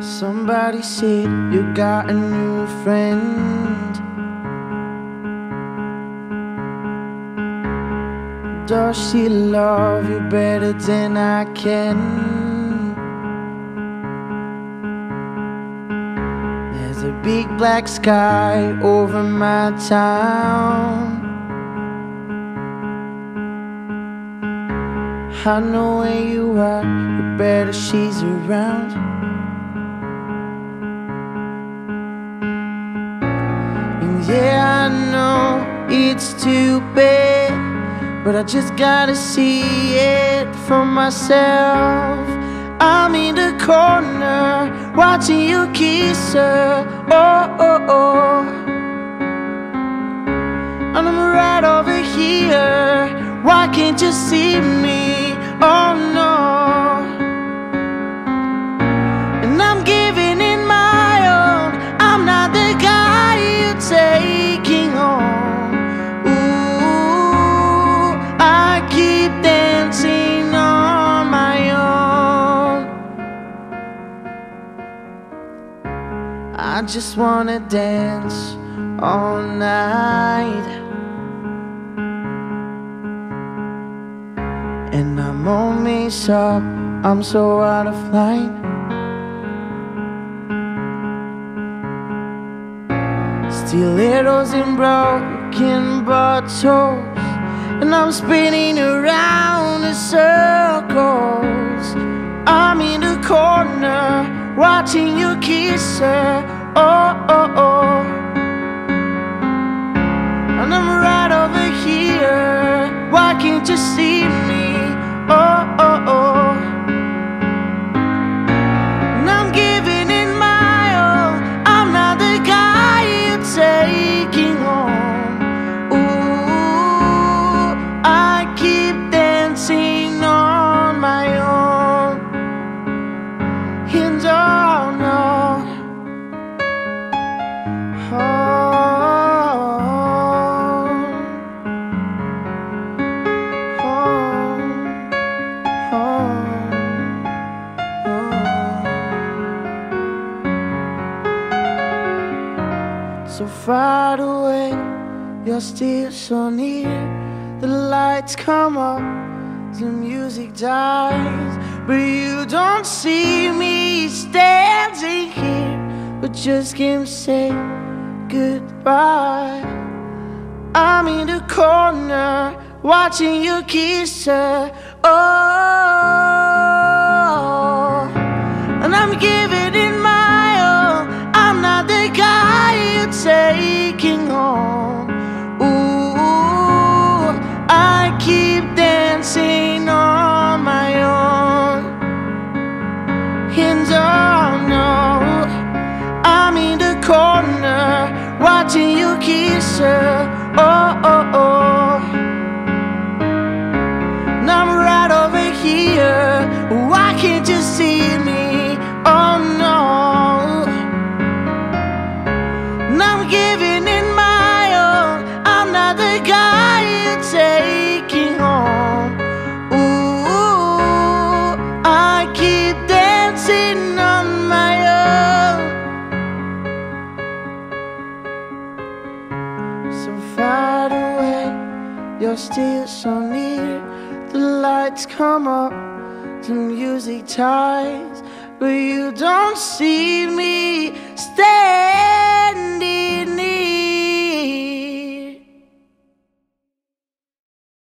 Somebody said you got a new friend. Does she love you better than I can? There's a big black sky over my town. I know where you are, you better she's around. It's too bad, but I just gotta see it for myself. I'm in the corner watching you kiss her. Oh, oh, oh. And I'm right over here. Why can't you see me? Just wanna dance all night. And I'm on me up, I'm so out of line. Stilettos and broken bottles, and I'm spinning around in circles. I'm in the corner watching you kiss her. Oh, oh, oh. And I'm right over here. Why can't you see So far away, you're still so near. The lights come up, the music dies, but you don't see me standing here. But just can't say goodbye. I'm in the corner watching you kiss her. Oh, watching you kiss her. Oh, oh, oh. You're still so near. The lights come up, the music ties, but you don't see me